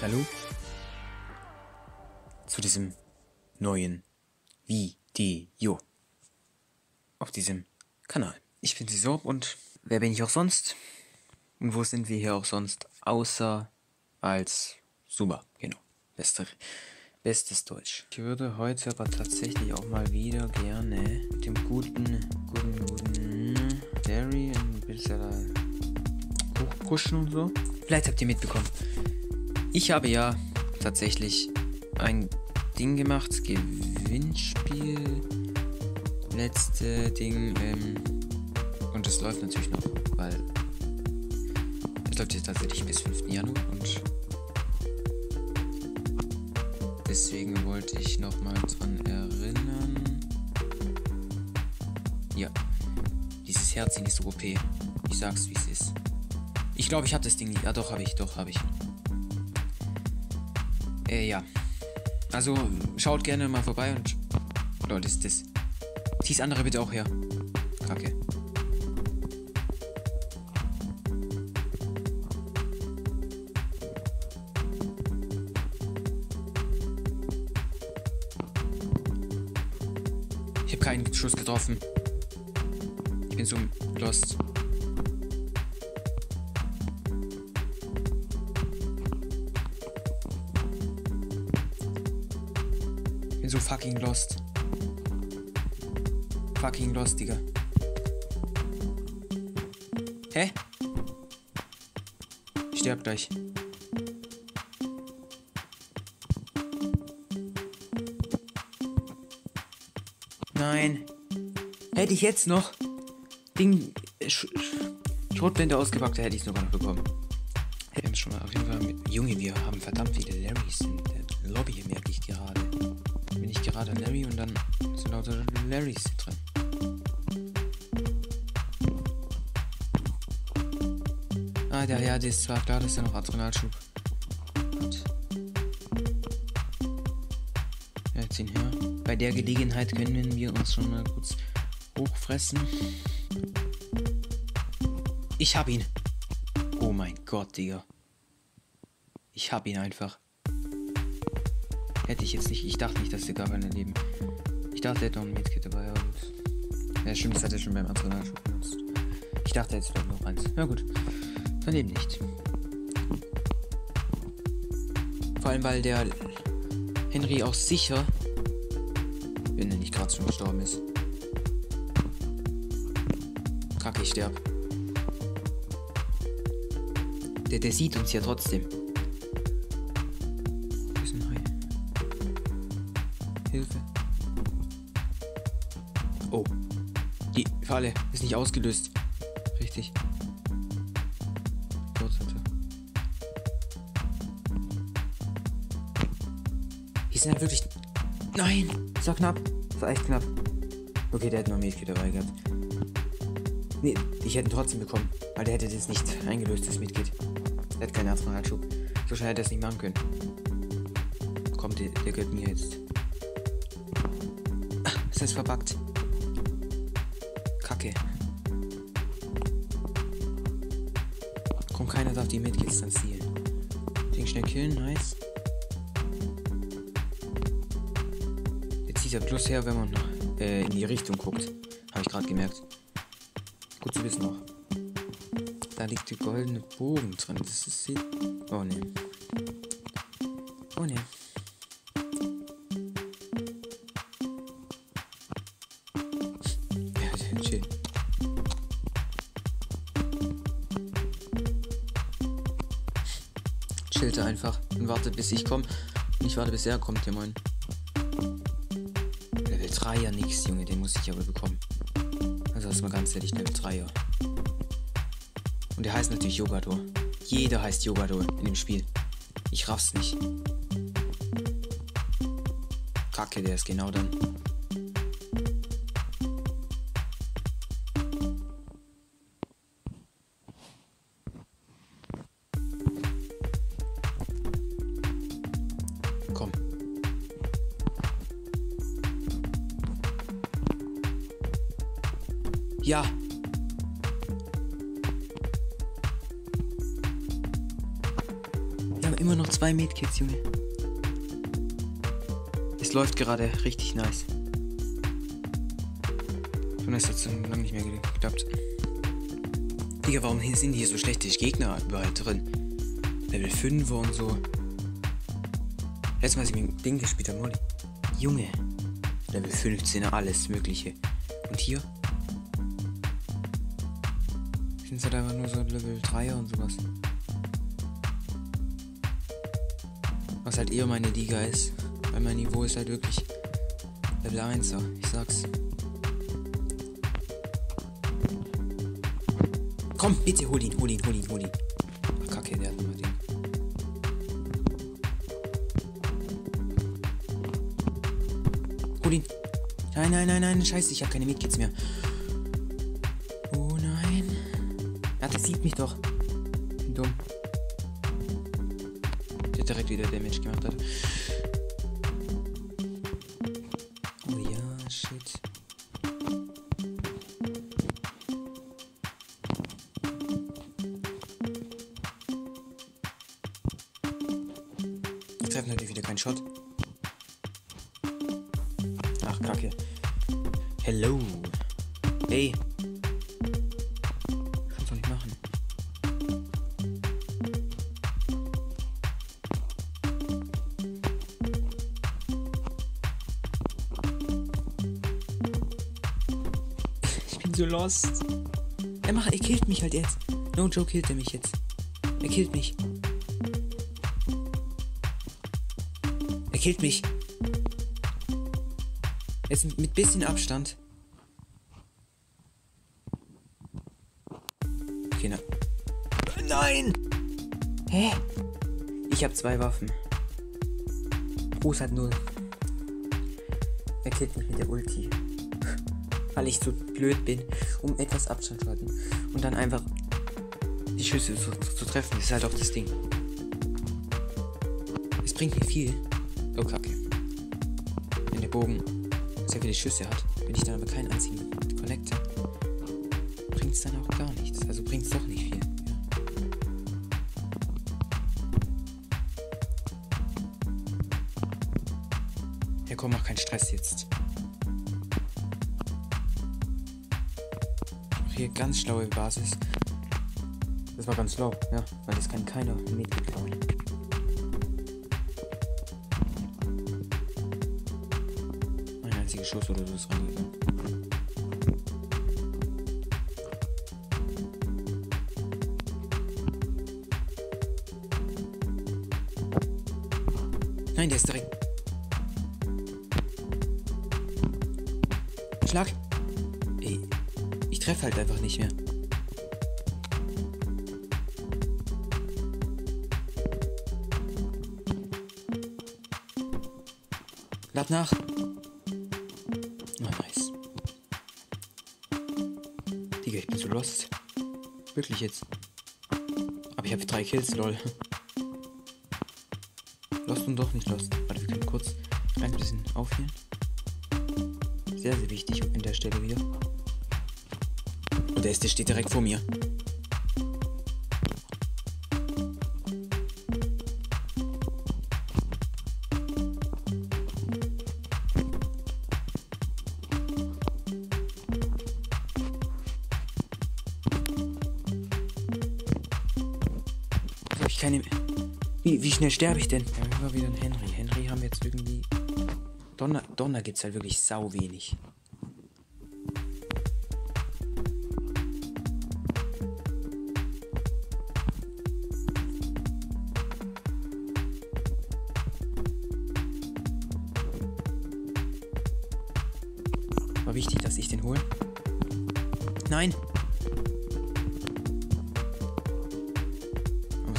Hallo zu diesem neuen Video auf diesem Kanal. Ich bin Sorb und wer bin ich auch sonst? Und wo sind wir hier auch sonst? Außer als Super, genau. Beste, bestes Deutsch. Ich würde heute aber tatsächlich auch mal wieder gerne mit dem guten, guten, guten Derry ein bisschen hochpushen und so. Vielleicht habt ihr mitbekommen. Ich habe ja tatsächlich ein Ding gemacht, Gewinnspiel, letzte Ding, ähm, und es läuft natürlich noch, weil es läuft jetzt tatsächlich bis 5. Januar und deswegen wollte ich nochmal dran erinnern. Ja, dieses Herz ist OP. Ich sag's wie es ist. Ich glaube, ich habe das Ding nicht. Ja, doch, habe ich, doch, habe ich. Äh, ja. Also, schaut gerne mal vorbei und. Leute, ist das. Zieh's andere bitte auch her. Kacke. Ich habe keinen Schuss getroffen. Ich bin so lost. Bin so fucking lost. Fucking lost, Digga. Hä? Ich sterb gleich. Nein. Hätte ich jetzt noch Ding Sch Schrotblende ausgepackt, hätte ich es sogar noch bekommen. Haben schon mal auf jeden Fall mit Junge, wir haben verdammt viele Larrys drin. Ah, ja, ja, das ist zwar klar, dass er noch Adrenalschub hat. Ja, ihn her. Bei der Gelegenheit können wir uns schon mal kurz hochfressen. Ich hab ihn. Oh mein Gott, Digga. Ich hab ihn einfach. Hätte ich jetzt nicht. Ich dachte nicht, dass der gar keine Leben. Ich dachte, er hätte noch ein Medkit dabei. Aber gut. Ja, stimmt, das hat er schon beim Adrenalschub benutzt. Ich dachte, er hätte noch eins. Ja, gut. Dann eben nicht. Vor allem, weil der Henry auch sicher, wenn er nicht gerade schon gestorben ist. Kacke, ich sterb. Der, der sieht uns ja trotzdem. Falle ist nicht ausgelöst. Richtig. Die sind halt wirklich. Nein! Das war knapp. Das war echt knapp. Okay, der hat noch Medkit dabei gehabt. Nee, ich hätte ihn trotzdem bekommen. Weil der hätte das nicht eingelöst, das Medkit. Der hat keinen Arztmann-Halsschub. So schnell hätte er es nicht machen können. Kommt, der, der gehört mir jetzt. Es ist verbuggt. Darf die Medkits dann zielen. Den schnell killen, nice. Jetzt zieht er bloß her, wenn man äh, in die Richtung guckt. Habe ich gerade gemerkt. Gut zu wissen noch. Da liegt der goldene Bogen drin. Das ist. Oh ne. Oh ne. Wartet, bis ich komme. Ich warte, bis er kommt, ja moin. Level 3 ja nix, Junge, den muss ich aber bekommen. Also erstmal ganz ehrlich, Level 3 ja. Und der heißt natürlich Yogador. Jeder heißt Yogador in dem Spiel. Ich raff's nicht. Kacke, der ist genau dann. Immer noch zwei Medkits, Junge. Es läuft gerade richtig nice. Schon ist jetzt lange nicht mehr geklappt. Digga, warum sind hier so schlechte Gegner überall drin? Level 5 und so. Letztes Mal, als ich mit dem Ding gespielt habe, Molly. Junge. Level 15, alles Mögliche. Und hier? Sind halt einfach nur so Level 3 und sowas. Was halt eher meine Liga ist. Weil mein Niveau ist halt wirklich Level 1, so. ich sag's. Komm, bitte hol ihn, hol ihn, hol ihn, hol ihn. Ach, kacke, der hat nochmal den. Hol ihn. Nein, nein, nein, nein, scheiße, ich habe keine Medkits mehr. Oh nein. Ja, der sieht mich doch. 3 de damage gemacht hat. Oh ja, shit. Ich treffe natürlich wieder keinen Shot. Ach, Kacke. Hello. Hey. So lost. Er macht, er killt mich halt jetzt. No joke killt er mich jetzt. Er killt mich. Er killt mich. Jetzt mit bisschen Abstand. Okay, na. Nein! Hä? Ich habe zwei Waffen. Bruce hat null. Er killt mich mit der Ulti. Weil ich so blöd bin, um etwas Abstand zu halten. Und dann einfach die Schüsse zu, zu, zu treffen. Das ist halt auch das Ding. Es bringt mir viel. Oh, kacke. Wenn der Bogen sehr viele Schüsse hat, wenn ich dann aber keinen einzigen connecte, bringt es dann auch gar nichts. Also bringt es doch nicht viel. Ja, komm, mach keinen Stress jetzt. Hier ganz schlaue Basis. Das war ganz schlau, ja, weil das kann keiner mitgeklauen. Ein einziger Schuss oder so ist reingegangen. Nein, der ist direkt. Treffe halt einfach nicht mehr. Lad nach. Oh, nice. Digga, ich bin so lost. Wirklich jetzt. Aber ich habe drei Kills, lol. Lost und doch nicht lost. Warte, wir können kurz ein bisschen aufhören. Sehr, sehr wichtig an der Stelle wieder. Der, der steht direkt vor mir. Hab ich keine. Wie, wie schnell sterbe ich denn? Ja, immer wieder ein Henry. Henry haben wir jetzt irgendwie. Donner, Donner gibt's halt wirklich sau wenig.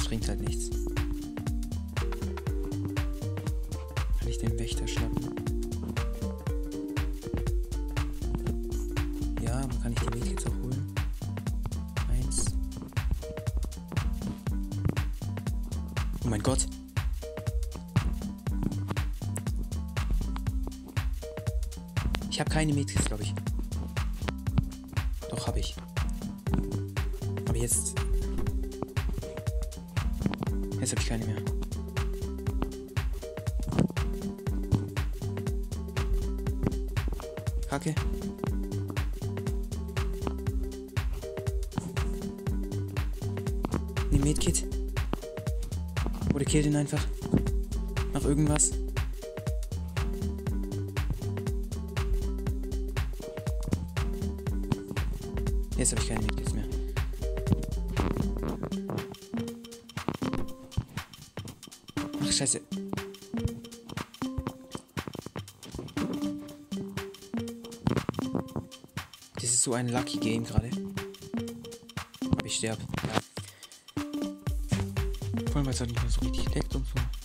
Bringt halt nichts. Kann ich den Wächter schnappen? Ja, kann ich die Weg jetzt auch holen? Eins. Oh mein Gott. Ich habe keine Metris, glaube ich. Jetzt habe ich keine mehr. Hacke. Ne, Medkit. Oder kill den einfach. Mach irgendwas. Jetzt habe ich keine Medkit. Das ist so ein lucky Game gerade. Ich sterbe. Ja. Vor allem, weil es halt nicht mehr so richtig leckt und so.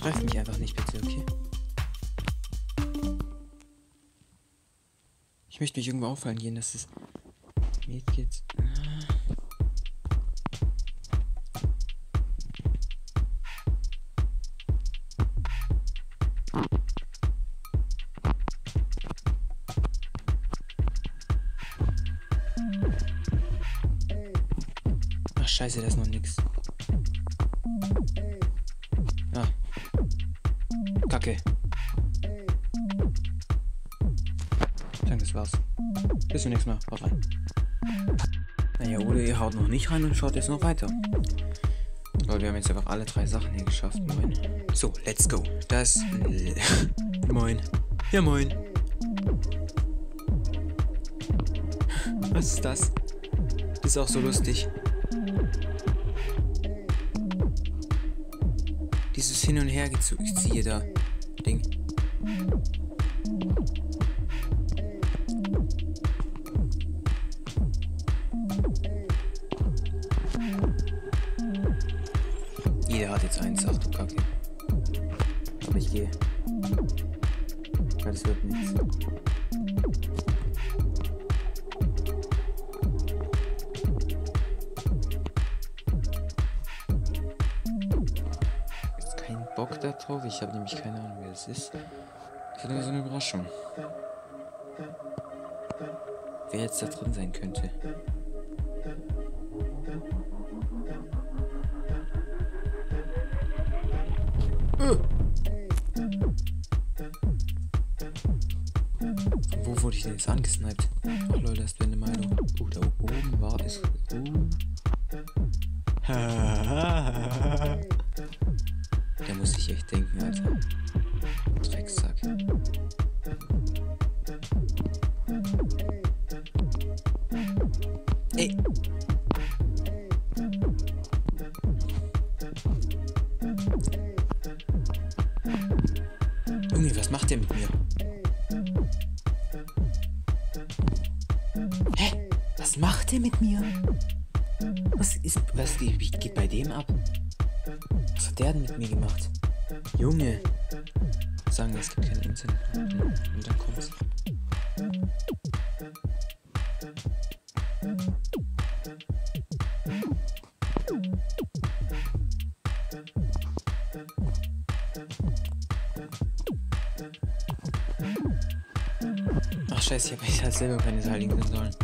Greif mich einfach nicht, bitte, okay? Ich möchte mich irgendwo auffallen gehen, dass es Medkits. Ach das war's. Bis zum nächsten Mal. Haut rein. Naja, oder ihr haut noch nicht rein und schaut jetzt noch weiter. Weil wir haben jetzt einfach alle drei Sachen hier geschafft. Moin. So, let's go. Das. moin. Ja, moin. Was ist das? Ist auch so lustig. Dieses Hin- und Hergeziehe da. Ding. Hat jetzt eins. Ach du Kacke. Aber ich gehe. Weil das wird nichts. Jetzt keinen Bock da drauf. Ich habe nämlich keine Ahnung, wer das ist. Das aber so eine Überraschung. Wer jetzt da drin sein könnte. Wo wurde ich denn jetzt angesniped? Ach Leute, hast du eine Meinung? Oh, da oben war es. Oh. Der muss sich echt denken, Alter. Drecksack. Ey. Junge, was macht der mit mir? Macht der mit mir? Was ist. Was geht geht bei dem ab? Was hat der denn mit mir gemacht? Junge. Sagen wir, es gibt kein Internet. Und dann kommt's. Ach scheiße, ich hab halt selber keine Seiligen sollen.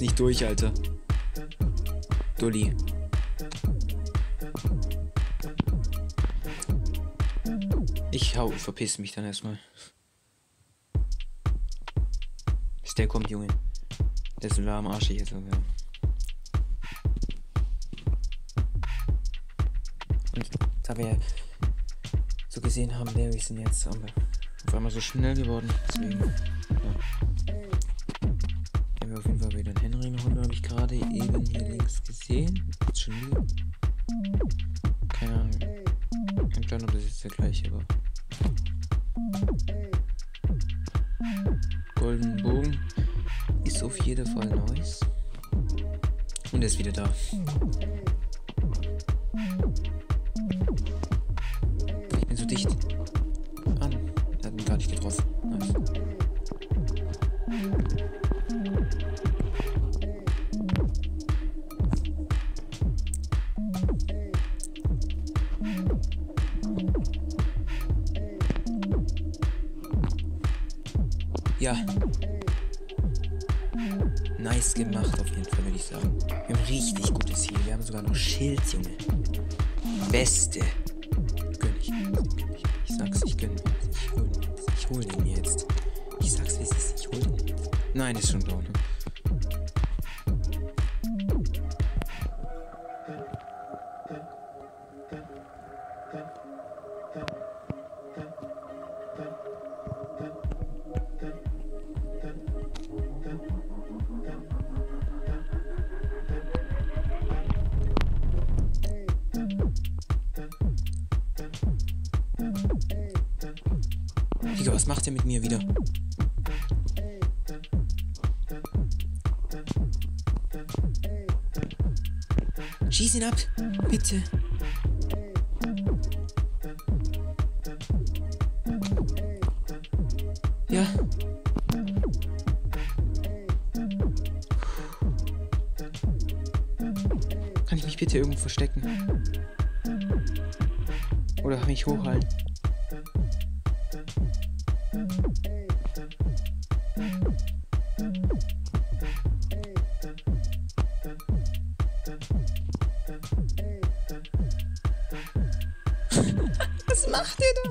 Jetzt nicht durch, Alter. Dulli. Ich hau, verpiss mich dann erstmal. Bis der kommt, Junge. Der ist am Arsch jetzt. Aber. Und da wir so gesehen haben, wir sind jetzt auf einmal so schnell geworden. Deswegen, ja. Gerade eben hier links gesehen. Jetzt schon wieder. Keine Ahnung. Plan, ob das jetzt der gleiche war. Golden Bogen ist auf jeden Fall nice. Und er ist wieder da. Ich bin so dicht. Nice gemacht auf jeden Fall, würde ich sagen. Wir haben richtig gutes Ziel. Wir haben sogar noch Schild, Junge. Beste. Gönn ich mir. Ich, sag's, ich gönn mir. Ich hol, ich den jetzt. Ich sag's, wie es ist. Ich hol den. Nein, ist schon down. Digga, was macht er mit mir wieder? Schieß ihn ab, bitte. Ja. Kann ich mich bitte irgendwo verstecken? Oder mich hochhalten? Was macht ihr da?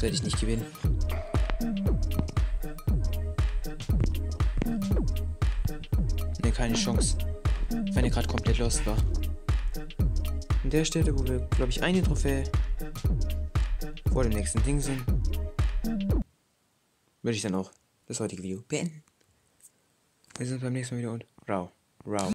Werde ich nicht gewinnen. Keine Chance. Wenn er gerade komplett lost war. An der Stelle, wo wir, glaube ich, eine Trophäe vor dem nächsten Ding sind, würde ich dann auch das heutige Video beenden. Wir sind beim nächsten Mal wieder und rau, rau.